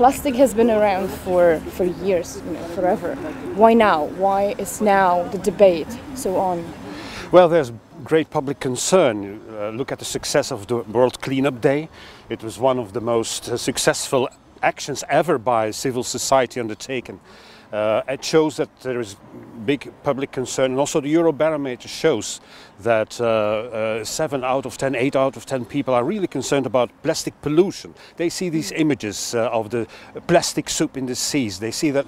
plastic has been around for, for years, you know, forever. Why now? Why is now the debate so on? Well, there's great public concern. Uh, look at the success of the World Cleanup Day. It was one of the most uh, successful actions ever by civil society undertaken. Uh, it shows that there is big public concern and also the Eurobarometer shows that uh, uh, 7 out of 10, 8 out of 10 people are really concerned about plastic pollution. They see these images uh, of the plastic soup in the seas. They see that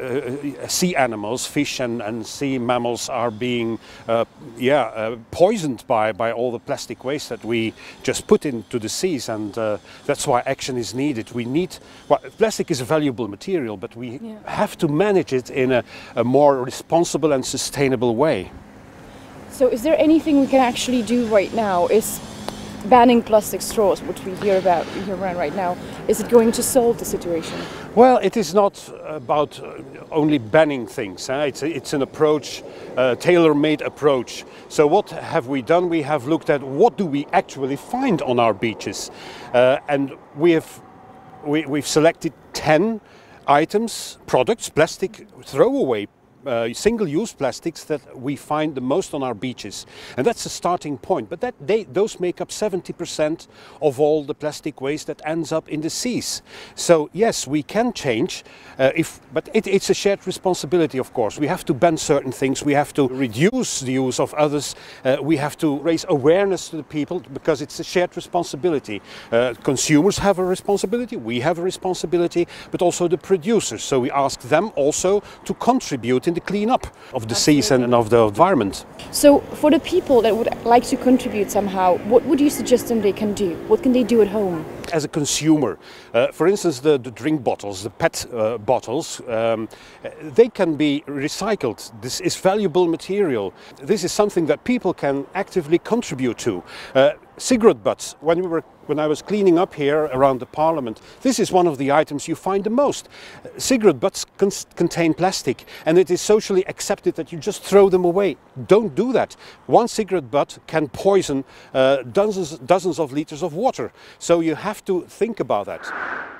uh, sea animals, fish and, and sea mammals are being uh, yeah, poisoned by, by all the plastic waste that we just put into the seas and that's why action is needed. We need, well, plastic is a valuable material but we yeah. have to manage it in a, a more responsible and sustainable way. So is there anything we can actually do right now? Is banning plastic straws, which we hear about hear around right now, is it going to solve the situation? Well, it is not about uh, only banning things. Eh? It's, it's an approach, a tailor-made approach. So what have we done? We have looked at what do we actually find on our beaches. Uh, and we have, we, we've selected 10 items, products, plastic throwaway uh, single-use plastics that we find the most on our beaches. And that's a starting point. But that they, those make up 70% of all the plastic waste that ends up in the seas. So yes, we can change, uh, if, but it, it's a shared responsibility, of course. We have to ban certain things. We have to reduce the use of others. Uh, we have to raise awareness to the people because it's a shared responsibility. Uh, consumers have a responsibility. We have a responsibility, but also the producers. So we ask them also to contribute in the cleanup of the seas and of the environment. So for the people that would like to contribute somehow, what would you suggest them they can do? What can they do at home? As a consumer, uh, for instance, the, the, drink bottles, the PET uh, bottles, um, they can be recycled. This is valuable material. This is something that people can actively contribute to. Uh, cigarette butts, when, we were, when I was cleaning up here around the parliament, this is one of the items you find the most. Cigarette butts con contain plastic and it is socially accepted that you just throw them away. Don't do that. One cigarette butt can poison uh, dozens, dozens of liters of water. So you have to think about that.